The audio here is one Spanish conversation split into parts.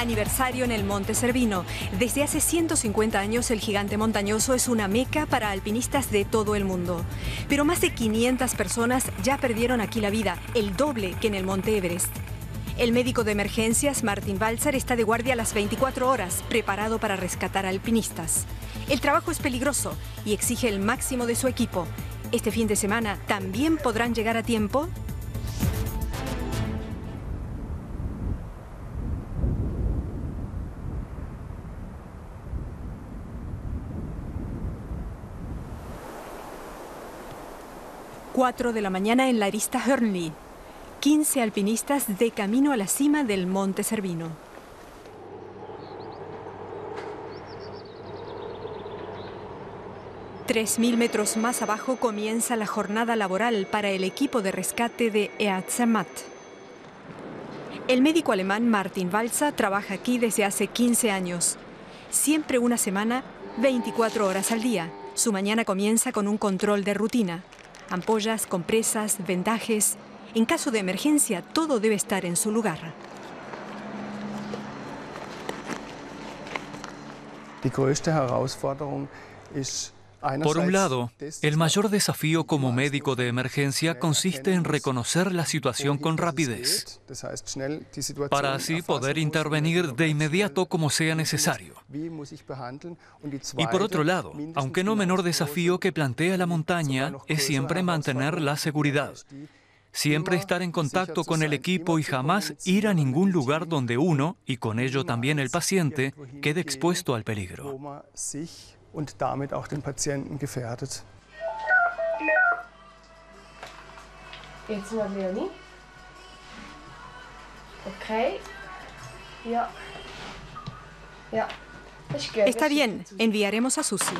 Aniversario en el Monte Cervino. Desde hace 150 años el gigante montañoso es una meca para alpinistas de todo el mundo. Pero más de 500 personas ya perdieron aquí la vida, el doble que en el Monte Everest. El médico de emergencias, Martin Balzer, está de guardia a las 24 horas, preparado para rescatar alpinistas. El trabajo es peligroso y exige el máximo de su equipo. Este fin de semana, ¿también podrán llegar a tiempo? Cuatro de la mañana en la arista Hörnli. 15 alpinistas de camino a la cima del Monte Cervino. Tres mil metros más abajo comienza la jornada laboral para el equipo de rescate de Eatzamat. El médico alemán Martin Balsa trabaja aquí desde hace 15 años. Siempre una semana, 24 horas al día. Su mañana comienza con un control de rutina. Ampollas, compresas, vendajes. En caso de emergencia, todo debe estar en su lugar. Die größte Herausforderung Por un lado, el mayor desafío como médico de emergencia consiste en reconocer la situación con rapidez, para así poder intervenir de inmediato como sea necesario. Y por otro lado, aunque no menor desafío que plantea la montaña es siempre mantener la seguridad. Siempre estar en contacto con el equipo y jamás ir a ningún lugar donde uno, y con ello también el paciente, quede expuesto al peligro. Und damit auch den Patienten gefährdet. Jetzt mal Leonie. Okay. Ja. Ja. Está bien, enviaremos a Susi.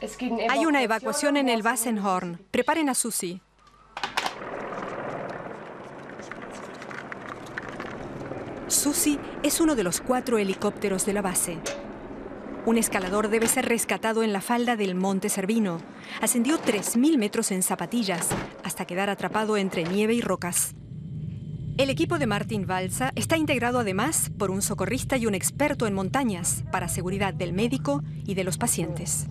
Es gibt Hay una evacuación en el Wassenhorn. Preparen a Susi. Susi es uno de los cuatro helicópteros de la base. Un escalador debe ser rescatado en la falda del Monte Cervino. Ascendió 3.000 metros en zapatillas hasta quedar atrapado entre nieve y rocas. El equipo de Martin Balsa está integrado además por un socorrista y un experto en montañas para seguridad del médico y de los pacientes.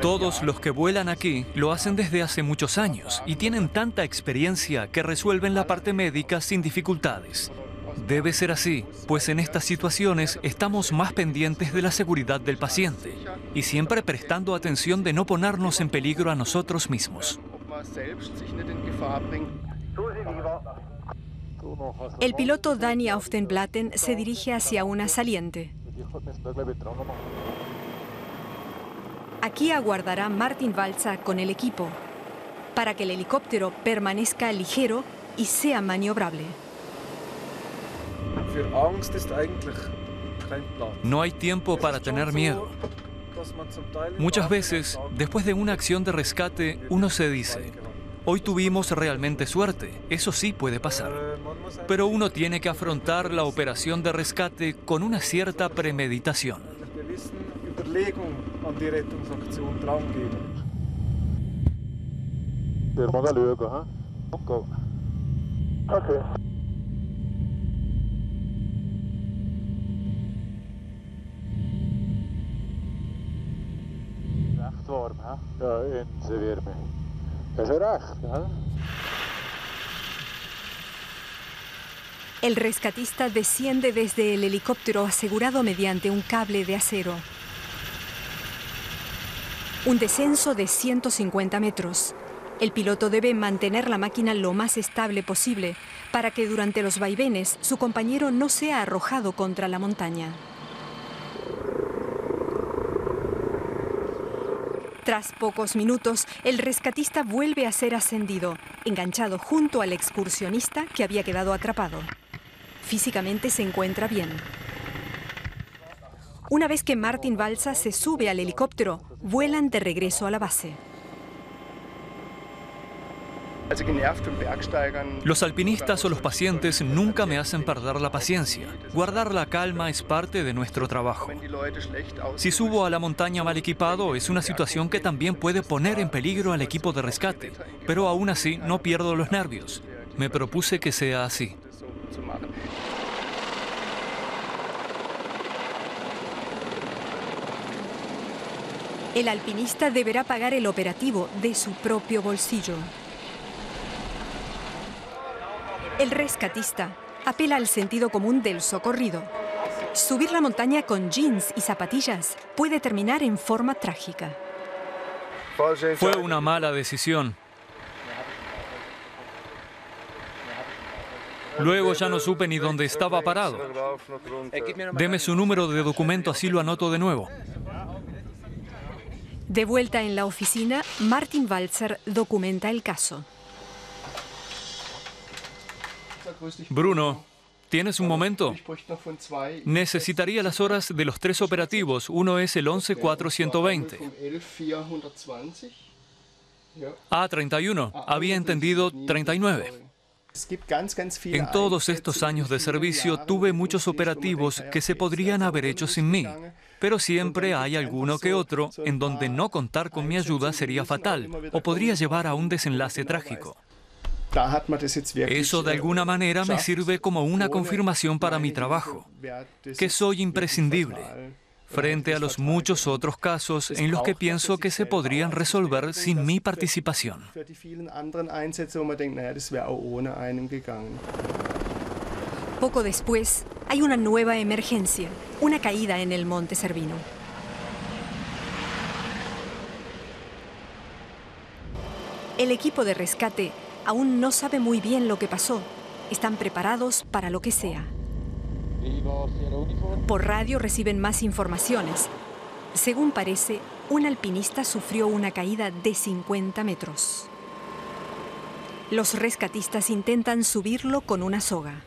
Todos los que vuelan aquí lo hacen desde hace muchos años y tienen tanta experiencia que resuelven la parte médica sin dificultades. Debe ser así, pues en estas situaciones estamos más pendientes de la seguridad del paciente y siempre prestando atención de no ponernos en peligro a nosotros mismos. El piloto Danny Auftenblatten se dirige hacia una saliente. Aquí aguardará Martin Balsa con el equipo para que el helicóptero permanezca ligero y sea maniobrable. No hay tiempo para tener miedo. Muchas veces, después de una acción de rescate, uno se dice, hoy tuvimos realmente suerte, eso sí puede pasar. Pero uno tiene que afrontar la operación de rescate con una cierta premeditación. An die Rettungsaktion drangehen. Wir mal schauen, ha? Go. Okay. Recht warm, ha? Ja, insevirme. Is er recht, ha? El rescatista desciende desde el helicóptero asegurado mediante un cable de acero. Un descenso de 150 metros. El piloto debe mantener la máquina lo más estable posible para que durante los vaivenes su compañero no sea arrojado contra la montaña. Tras pocos minutos, el rescatista vuelve a ser ascendido, enganchado junto al excursionista que había quedado atrapado. Físicamente se encuentra bien. Una vez que Martin Balsa se sube al helicóptero, vuelan de regreso a la base. Los alpinistas o los pacientes nunca me hacen perder la paciencia. Guardar la calma es parte de nuestro trabajo. Si subo a la montaña mal equipado, es una situación que también puede poner en peligro al equipo de rescate, pero aún así no pierdo los nervios. Me propuse que sea así. El alpinista deberá pagar el operativo de su propio bolsillo. El rescatista apela al sentido común del socorrido. Subir la montaña con jeans y zapatillas puede terminar en forma trágica. Fue una mala decisión. Luego ya no supe ni dónde estaba parado. Deme su número de documento, así lo anoto de nuevo. De vuelta en la oficina, Martin Walzer documenta el caso. Bruno, ¿tienes un momento? Necesitaría las horas de los tres operativos. Uno es el 11420. Ah, 31. Había entendido 39. En todos estos años de servicio tuve muchos operativos que se podrían haber hecho sin mí, pero siempre hay alguno que otro en donde no contar con mi ayuda sería fatal o podría llevar a un desenlace trágico. Eso de alguna manera me sirve como una confirmación para mi trabajo, que soy imprescindible frente a los muchos otros casos en los que pienso que se podrían resolver sin mi participación. Poco después, hay una nueva emergencia, una caída en el monte Cervino. El equipo de rescate aún no sabe muy bien lo que pasó. Están preparados para lo que sea. Por radio reciben más informaciones. Según parece, un alpinista sufrió una caída de 50 metros. Los rescatistas intentan subirlo con una soga.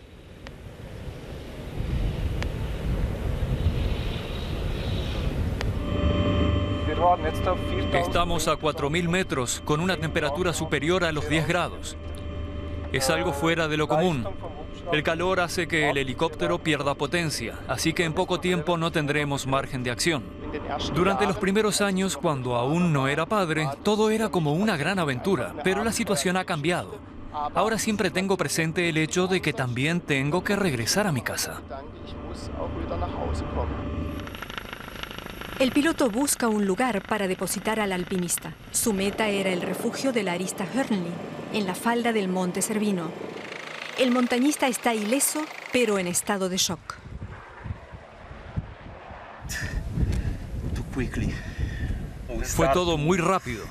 Estamos a 4.000 metros con una temperatura superior a los 10 grados. Es algo fuera de lo común. El calor hace que el helicóptero pierda potencia, así que en poco tiempo no tendremos margen de acción. Durante los primeros años, cuando aún no era padre, todo era como una gran aventura, pero la situación ha cambiado. Ahora siempre tengo presente el hecho de que también tengo que regresar a mi casa. El piloto busca un lugar para depositar al alpinista. Su meta era el refugio de la arista Hörnli, en la falda del monte Cervino, el montañista está ileso, pero en estado de shock. Fue todo muy rápido.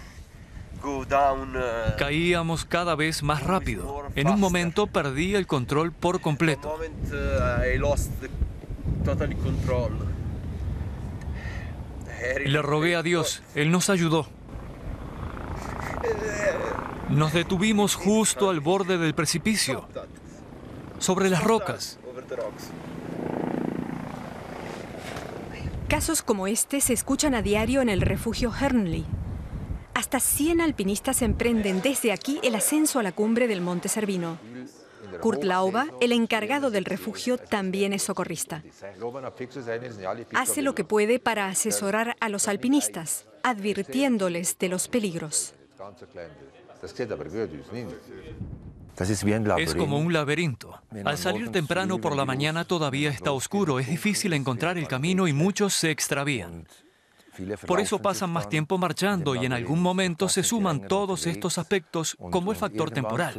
Caíamos cada vez más rápido. En un momento perdí el control por completo. Le rogué a Dios, Él nos ayudó. Nos detuvimos justo al borde del precipicio, sobre las rocas. Casos como este se escuchan a diario en el refugio Hernley. Hasta 100 alpinistas emprenden desde aquí el ascenso a la cumbre del Monte Cervino. Kurt Lauba, el encargado del refugio, también es socorrista. Hace lo que puede para asesorar a los alpinistas, advirtiéndoles de los peligros. Es como un laberinto. Al salir temprano por la mañana todavía está oscuro, es difícil encontrar el camino y muchos se extravían. Por eso pasan más tiempo marchando y en algún momento se suman todos estos aspectos como el factor temporal.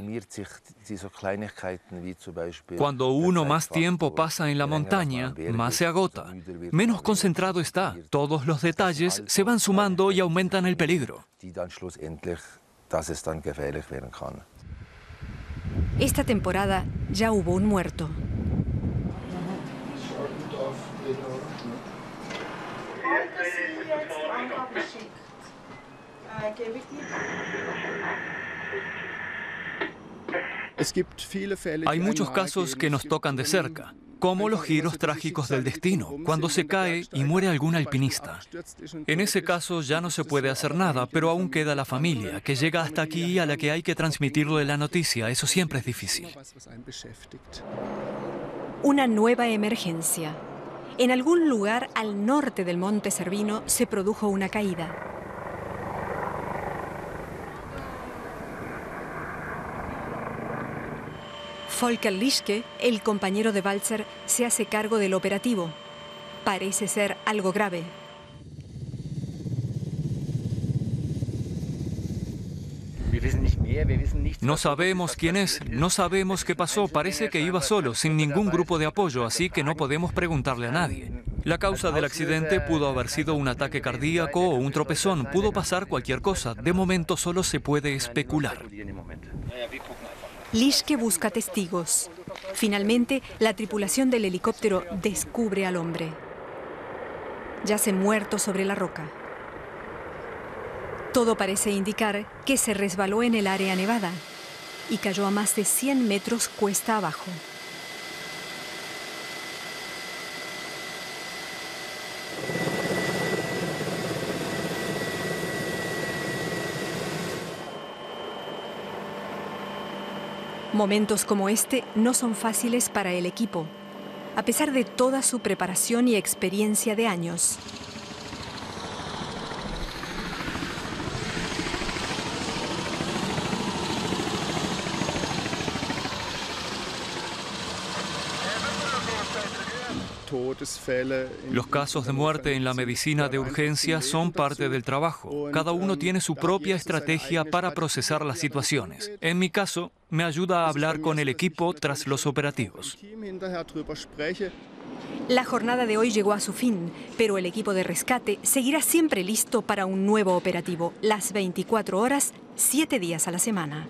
Cuando uno más tiempo pasa en la montaña, más se agota, menos concentrado está. Todos los detalles se van sumando y aumentan el peligro. Esta temporada ya hubo un muerto. Hay muchos casos que nos tocan de cerca. Como los giros trágicos del destino, cuando se cae y muere algún alpinista. En ese caso ya no se puede hacer nada, pero aún queda la familia, que llega hasta aquí y a la que hay que transmitirle la noticia. Eso siempre es difícil. Una nueva emergencia. En algún lugar al norte del monte Cervino se produjo una caída. Volker Lischke, el compañero de Walzer, se hace cargo del operativo. Parece ser algo grave. No sabemos quién es, no sabemos qué pasó, parece que iba solo, sin ningún grupo de apoyo, así que no podemos preguntarle a nadie. La causa del accidente pudo haber sido un ataque cardíaco o un tropezón, pudo pasar cualquier cosa, de momento solo se puede especular. Lischke busca testigos. Finalmente, la tripulación del helicóptero descubre al hombre. Yace muerto sobre la roca. Todo parece indicar que se resbaló en el área nevada y cayó a más de 100 metros cuesta abajo. Momentos como este no son fáciles para el equipo, a pesar de toda su preparación y experiencia de años. Los casos de muerte en la medicina de urgencia son parte del trabajo. Cada uno tiene su propia estrategia para procesar las situaciones. En mi caso, me ayuda a hablar con el equipo tras los operativos. La jornada de hoy llegó a su fin, pero el equipo de rescate seguirá siempre listo para un nuevo operativo, las 24 horas, 7 días a la semana.